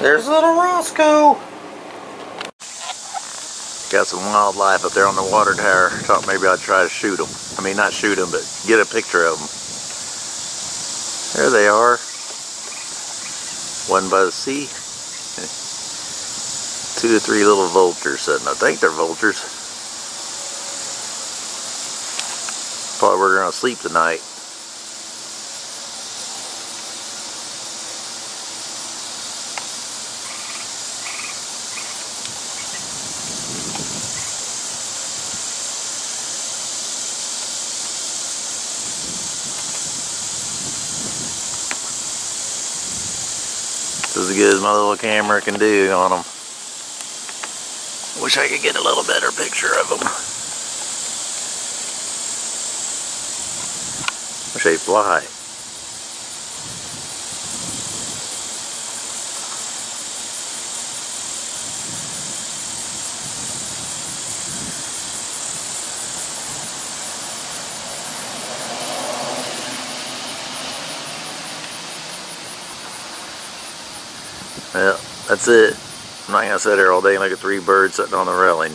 There's little Roscoe. Got some wildlife up there on the water tower. Thought maybe I'd try to shoot them. I mean, not shoot them, but get a picture of them. There they are. One by the sea. Two or three little vultures sitting. I think they're vultures. Probably we're gonna sleep tonight. It's as good as my little camera can do on them. Wish I could get a little better picture of them. Wish they fly. Well, that's it. I'm not gonna sit here all day and look at three birds sitting on the railing.